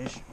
Beijo.